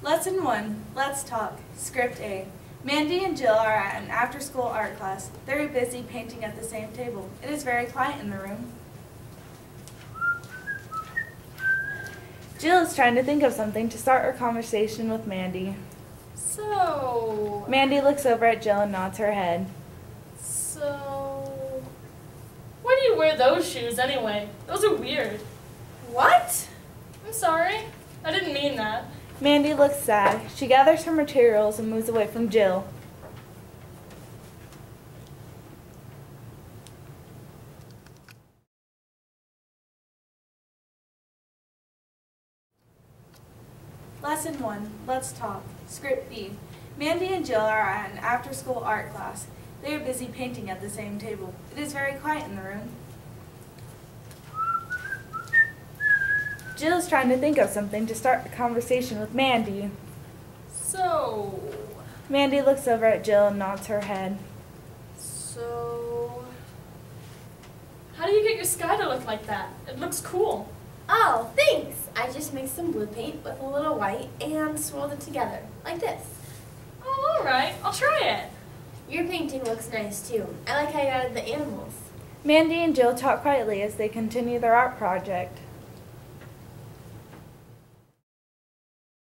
Lesson 1 Let's Talk. Script A. Mandy and Jill are at an after school art class. They're busy painting at the same table. It is very quiet in the room. Jill is trying to think of something to start her conversation with Mandy. So. Mandy looks over at Jill and nods her head. So. Why do you wear those shoes anyway? Those are weird. What? I'm sorry. I didn't mean that. Mandy looks sad. She gathers her materials and moves away from Jill. Lesson 1 Let's Talk. Script B. Mandy and Jill are at an after school art class. They are busy painting at the same table. It is very quiet in the room. Jill is trying to think of something to start the conversation with Mandy. So. Mandy looks over at Jill and nods her head. So. How do you get your sky to look like that? It looks cool. Oh, thanks. I just mixed some blue paint with a little white and swirled it together, like this. Oh, alright. I'll try it. Your painting looks nice too. I like how you added the animals. Mandy and Jill talk quietly as they continue their art project.